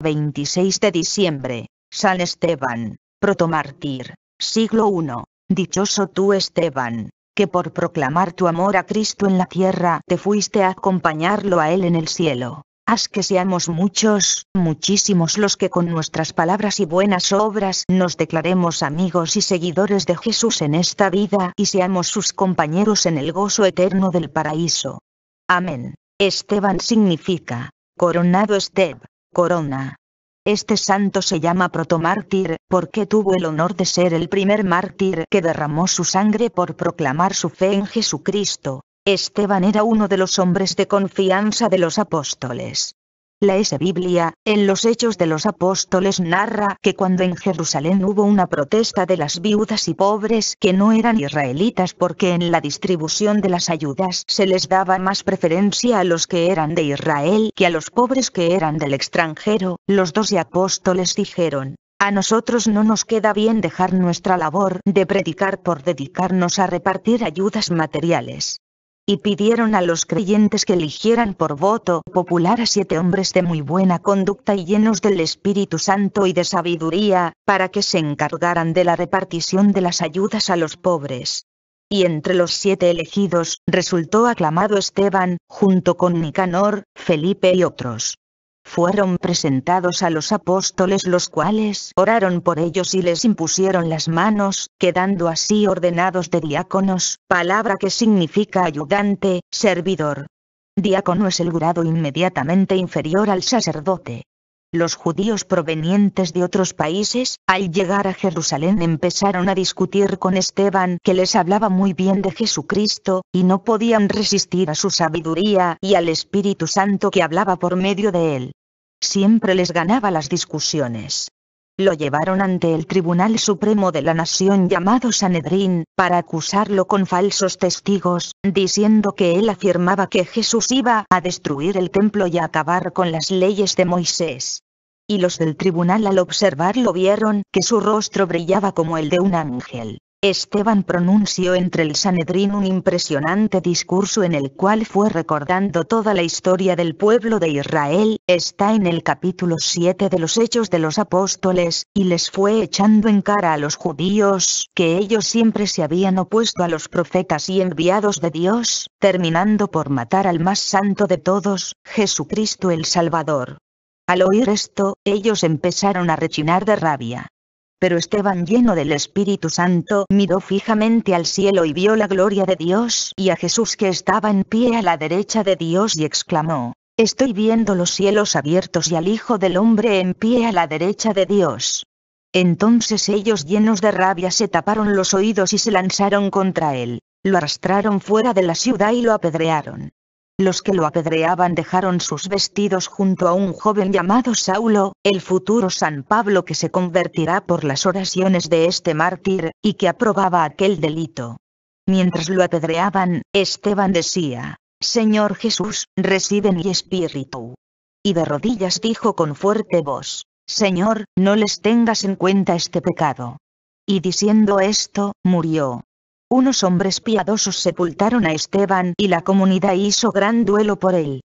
26 de diciembre, San Esteban, protomártir, siglo I. Dichoso tú Esteban, que por proclamar tu amor a Cristo en la tierra te fuiste a acompañarlo a Él en el cielo. Haz que seamos muchos, muchísimos los que con nuestras palabras y buenas obras nos declaremos amigos y seguidores de Jesús en esta vida y seamos sus compañeros en el gozo eterno del paraíso. Amén. Esteban significa, coronado Esteb, corona. Este santo se llama protomártir, porque tuvo el honor de ser el primer mártir que derramó su sangre por proclamar su fe en Jesucristo. Esteban era uno de los hombres de confianza de los apóstoles. La S. Biblia, en los Hechos de los Apóstoles narra que cuando en Jerusalén hubo una protesta de las viudas y pobres que no eran israelitas porque en la distribución de las ayudas se les daba más preferencia a los que eran de Israel que a los pobres que eran del extranjero, los doce apóstoles dijeron, a nosotros no nos queda bien dejar nuestra labor de predicar por dedicarnos a repartir ayudas materiales y pidieron a los creyentes que eligieran por voto popular a siete hombres de muy buena conducta y llenos del Espíritu Santo y de sabiduría, para que se encargaran de la repartición de las ayudas a los pobres. Y entre los siete elegidos, resultó aclamado Esteban, junto con Nicanor, Felipe y otros fueron presentados a los apóstoles los cuales oraron por ellos y les impusieron las manos, quedando así ordenados de diáconos, palabra que significa ayudante, servidor. Diácono es el grado inmediatamente inferior al sacerdote. Los judíos provenientes de otros países, al llegar a Jerusalén empezaron a discutir con Esteban que les hablaba muy bien de Jesucristo, y no podían resistir a su sabiduría y al Espíritu Santo que hablaba por medio de él. Siempre les ganaba las discusiones. Lo llevaron ante el Tribunal Supremo de la Nación llamado Sanedrín, para acusarlo con falsos testigos, diciendo que él afirmaba que Jesús iba a destruir el templo y a acabar con las leyes de Moisés. Y los del tribunal al observarlo vieron que su rostro brillaba como el de un ángel. Esteban pronunció entre el Sanedrín un impresionante discurso en el cual fue recordando toda la historia del pueblo de Israel, está en el capítulo 7 de los Hechos de los Apóstoles, y les fue echando en cara a los judíos, que ellos siempre se habían opuesto a los profetas y enviados de Dios, terminando por matar al más santo de todos, Jesucristo el Salvador. Al oír esto, ellos empezaron a rechinar de rabia. Pero Esteban lleno del Espíritu Santo miró fijamente al cielo y vio la gloria de Dios y a Jesús que estaba en pie a la derecha de Dios y exclamó, Estoy viendo los cielos abiertos y al Hijo del Hombre en pie a la derecha de Dios. Entonces ellos llenos de rabia se taparon los oídos y se lanzaron contra él, lo arrastraron fuera de la ciudad y lo apedrearon. Los que lo apedreaban dejaron sus vestidos junto a un joven llamado Saulo, el futuro San Pablo que se convertirá por las oraciones de este mártir, y que aprobaba aquel delito. Mientras lo apedreaban, Esteban decía, Señor Jesús, recibe mi espíritu. Y de rodillas dijo con fuerte voz, Señor, no les tengas en cuenta este pecado. Y diciendo esto, murió. Unos hombres piadosos sepultaron a Esteban y la comunidad hizo gran duelo por él.